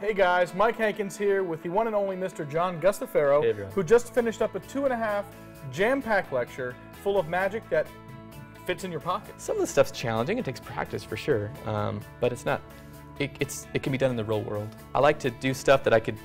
Hey guys, Mike Hankins here with the one and only Mr. John Guastaferro, Hey, who just finished up a two and a half jam-packed lecture full of magic that fits in your pocket. Some of the stuff's challenging. It takes practice for sure, um, but it's not. It, it's it can be done in the real world. I like to do stuff that I could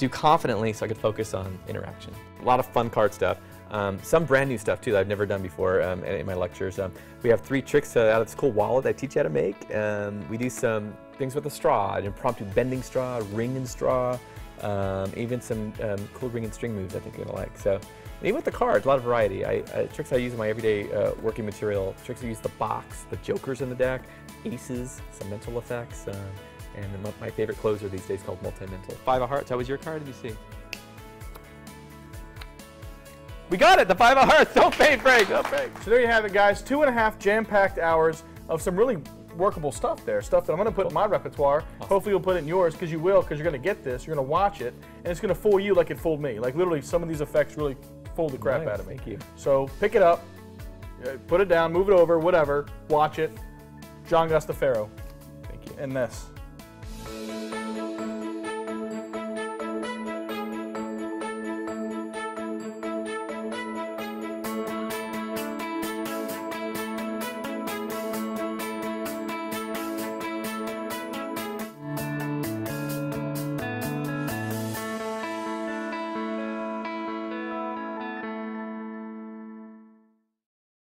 do confidently, so I could focus on interaction. A lot of fun card stuff. Um, some brand new stuff too that I've never done before um, in, my lectures. Um, we have three tricks uh, out of this cool wallet I teach you how to make. Um, we do some things with a straw, an impromptu bending straw, ring and straw, um, even some um, cool ring and string moves I think you're gonna like. So, even with the cards, a lot of variety. I, uh, tricks I use in my everyday uh, working material. Tricks I use the box, the jokers in the deck, aces, some mental effects, um, and then my favorite closer these days called multi-mental. Five of hearts. That was your card. Let me see. We got it. The five of hearts. Don't fade, Frank. Don't fade. So there you have it, guys. Two and a half jam-packed hours of some really workable stuff there. Stuff that I'm going to put in my repertoire. Hopefully you'll put it in yours, because you will, because you're going to get this. You're going to watch it, and it's going to fool you like it fooled me. Like literally, some of these effects really fooled the crap Nice, out of me. thank you. So pick it up, uh, put it down, move it over, whatever. Watch it. John Guastaferro. Thank you. And this.